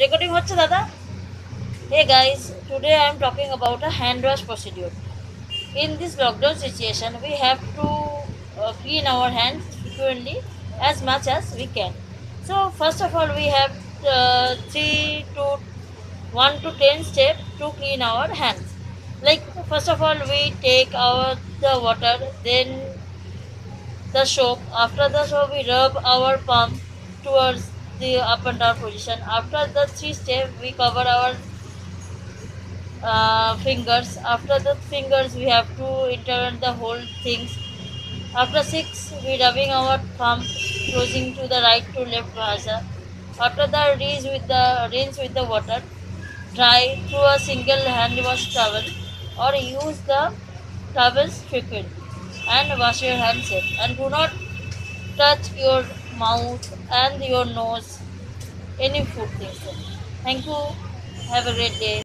Recording হচ্ছে দাদা hey guys today I am talking about a hand wash procedure in this lockdown situation we have to uh, clean our hands frequently as much as we can so first of all we have uh, 3 to 1 to 10 steps to clean our hands like first of all we take our the water then the soap after the soap we rub our palm towards the up and down position. After the three step we cover our uh, fingers. After the fingers we have to intervene the whole things. After six we rubbing our thumb closing to the right to left versa after that rinse with the rinse with the water dry through a single hand wash towel or use the towels frequently and wash your hands and do not touch your mouth and your nose. Any food things. Thank you. Have a great day